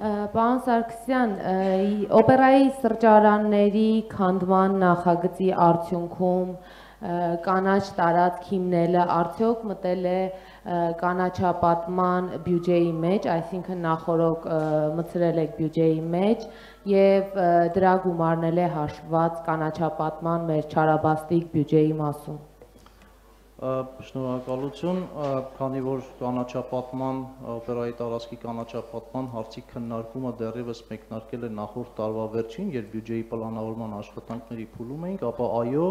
Պարոն Սարգսյան, օպերայի սրճարանների քանդման նախագծի արդյունքում կանաչ տարածք հիմնելը արդյոք մտել է կանաչապատման բյուջեի մեջ, այսինքն նախորոք մցրել եք բյուջեի մեջ եւ դրա գումարն է հաշված կանաչապատման մեր չարաբաստիկ բյուջեի մասում։ Շնորհակալություն, քանի որ կանաչապատման օպերայի տարածքի կանաչապատման հարցի քննարկումը դեռևս մեկնարկել է նախորդ տարվա վերջին, երբ բյուջեի պլանավորման աշխատանքների փուլում էինք, ապա այո,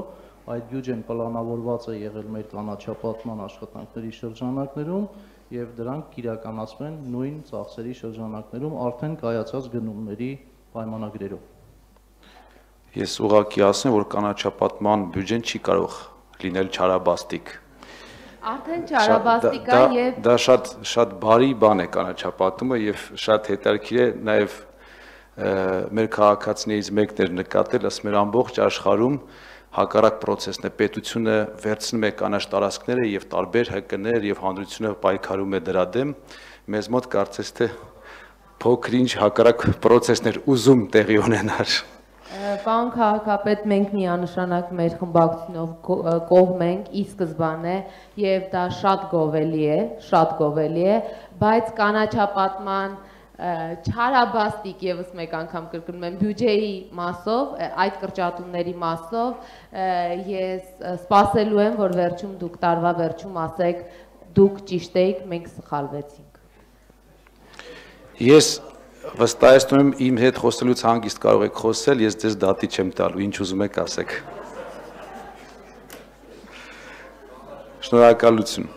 այդ բյուջեն պլանավորված է եղել մեր կանաչապատման աշխատանքների շրջանակներում եւ դրանք կիրականացվում են նույն ծախսերի շրջանակներում արդեն կայացած գնումների պայմանագրերով։ Ես ուղղակի ասեմ, որ կանաչապատման բյուջեն չի կարող լինել չարաբաստիկ։ Արդեն չարաբաստիկ է եւ դա շատ շատ բարի բան է կանաչապատումը եւ շատ հետաքրքիր է նաեւ մեր քաղաքացիներից մեկն էր նկատել, ասում էր ամբողջ աշխարհում հակառակ process-ն է պետությունը վերցնում է կանաչ տարածքները եւ տարբեր ՀԿ-ներ եւ հանրությունը պայքարում է դրա դեմ մեզ մոտ կարծես թե փոքրինչ հակառակ process-ներ ուզում տեղի ունենար Պարոն քաղաքապետ, մենք միանշանակ մեր խմբակցությունով կողմ ենք ի սկզբանե եւ դա շատ գովելի է, շատ գովելի է, բայց կանաչապատման չարաբաստիկ եւս մեկ անգամ կրկնում եմ բյուջեի մասով, այդ կրճատումների մասով ես սպասելու եմ, որ վերջում դուք տարվա վերջում ասեք դուք ճիշտ եք, մենք սխալվեցինք։ Ես վստահեցնում եմ իմ հետ խոսելուց հանգիստ կարող եք խոսել, ես ձեզ դատի չեմ տալու, ինչ ուզում եք ասեք։ Շնորհակալություն։